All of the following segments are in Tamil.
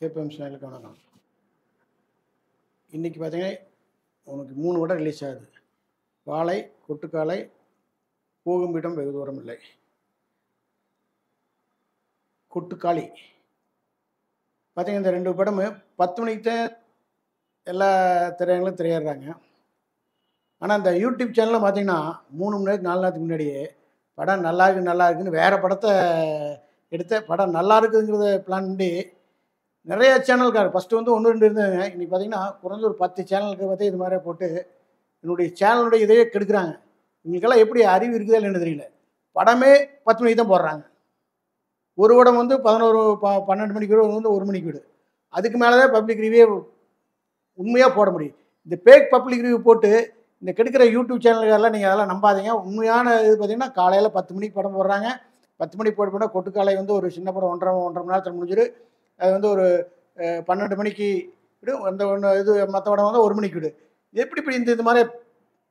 சேப்பம் சேனலுக்கு வணக்கம் இன்றைக்கி பார்த்தீங்கன்னா உனக்கு மூணு படம் ரிலீஸ் ஆகுது. வாழை கொட்டுக்காலை போகும்பிடம் வெகு தூரம் இல்லை. கொட்டுக்காளி பார்த்தீங்கன்னா இந்த ரெண்டு படமும் பத்து மணிக்கு தான் எல்லா திரையங்களும் திரையிடுறாங்க ஆனால் இந்த யூடியூப் சேனலில் பார்த்தீங்கன்னா மூணு மணி நேரத்துக்கு நாலு நேரத்துக்கு முன்னாடியே படம் நல்லா இருக்கு நல்லா இருக்குன்னு வேறு படத்தை எடுத்த படம் நல்லா இருக்குதுங்கிறத பிளான் பண்ணி நிறைய சேனல்கார் ஃபஸ்ட்டு வந்து ஒன்று ரெண்டு இருந்தாங்க இன்றைக்கி பார்த்தீங்கன்னா குறைஞ்ச ஒரு பத்து சேனலுக்கு பார்த்து இது மாதிரி போட்டு என்னுடைய சேனலுடைய இதையே கெடுக்கிறாங்க. இவங்களுக்கெல்லாம் எப்படி அறிவு இருக்குதா இல்லைன்னு தெரியல. படமே பத்து மணிக்கு தான் போடுறாங்க. ஒரு படம் வந்து பதினோரு ப பன்னெண்டு மணிக்கு வீடு வந்து ஒரு மணிக்கு வீடு. அதுக்கு மேலே தான் பப்ளிக் ரிவ்யூ உண்மையாக போட முடியும். இந்த பேக் பப்ளிக் ரிவ்யூ போட்டு இந்த கெடுக்கிற யூடியூப் சேனல்கள்லாம் நீங்கள் அதெல்லாம் நம்பாதீங்க. உண்மையான இது பார்த்தீங்கன்னா காலையில் பத்து மணிக்கு படம் போடுறாங்க. பத்து மணிக்கு போட்டு போனால் கொட்டுக்காலை வந்து ஒரு சின்ன படம் ஒன்றரை ஒன்றரை மணி நேரத்தில் முடிஞ்சிரு அது வந்து ஒரு பன்னெண்டு மணிக்கு விடு அந்த ஒன்று இது மற்ற படம் வந்து ஒரு மணிக்கு விடு. எப்படி இப்படி இந்த இது மாதிரி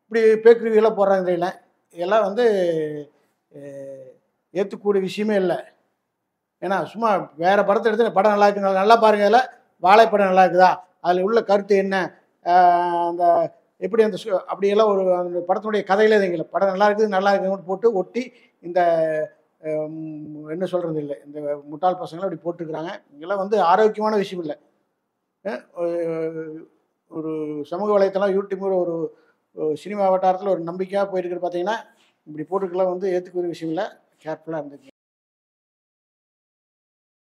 இப்படி பேக் ரிவ்யூலாம் போடுறாங்க தெரியல. இதெல்லாம் வந்து ஏற்றுக்கூடிய விஷயமே இல்லை. ஏன்னா சும்மா வேறு படத்தை எடுத்து படம் நல்லா இருக்கு நல்லா- நல்லா அதில் வாழைப்படம் நல்லா இருக்குதா? அதில் உள்ள கருத்து என்ன? அந்த எப்படி அந்த அப்படியெல்லாம் ஒரு அந்த படத்தினுடைய கதையில் இதுங்கள படம் நல்லா இருக்குது நல்லா இருக்குன்னு போட்டு ஒட்டி இந்த என்ன சொல்கிறது இல்லை. இந்த முட்டாள் பசங்களாம் அப்படி போட்டுருக்குறாங்க. இதெல்லாம் வந்து ஆரோக்கியமான விஷயம் இல்லை. ஒரு- சமூக வலைத்தளம் யூடியூப் ஒரு சினிமா வட்டாரத்தில் ஒரு நம்பிக்கையாக போயிருக்கிறது பார்த்தீங்கன்னா இப்படி போட்டுக்கலாம் வந்து ஏற்றுக்கூடிய விஷயம் இல்லை. கேர்ஃபுல்லாக இருந்துச்சு